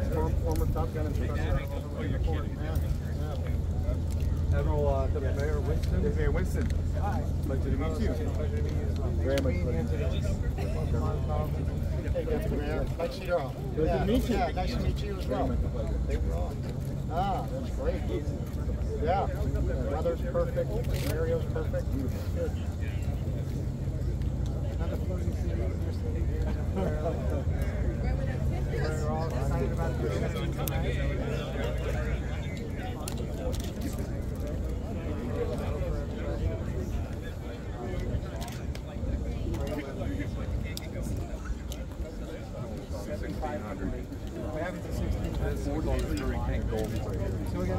former Top Gun instructor. Admiral uh, the Mayor Winston. Mayor Winston. Hi. Pleasure to meet you. Pleasure to meet you. Very much Mayor. Nice to meet you. To meet you. Yeah, nice to meet you as well. pleasure. Ah, that's great. Yeah, weather's perfect, scenario's perfect. Good. Another floating city in your city here. We're all excited about the reception tonight. What happened to 16? So we got a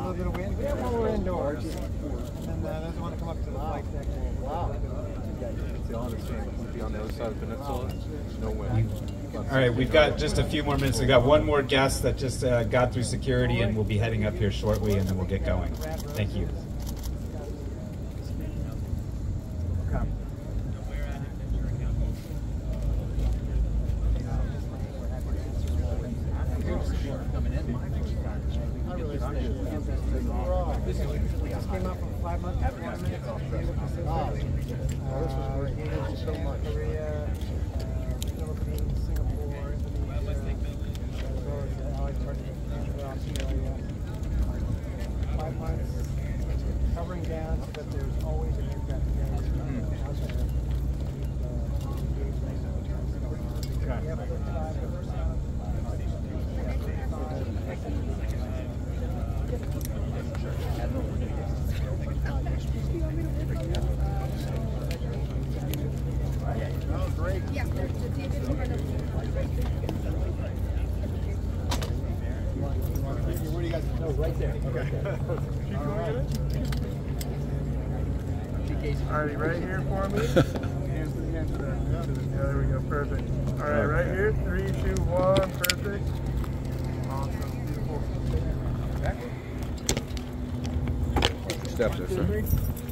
little bit of wind. Yeah, well, we're indoors. And uh, those want to come up to the flight deck. Wow. All right, we've got just a few more minutes. We've got one more guest that just uh, got through security and we'll be heading up here shortly, and then we'll get going. Thank you. Appreciate it. Wow. This came out from five months deployment. Oh, this was great. Thank you so much. Korea, uh, Philippines, Singapore, Indonesia, as well as the Allied Partnership Canada, Australia. Five months covering down so that there's always an aircraft carrier there. Keep, uh, engaged in what's going on. We have 35 Oh, great. Where do you guys? No, right. Okay. All right, here for me. To yeah, there we go, perfect. All right, here, three, two, one, perfect. Awesome, beautiful. Sir.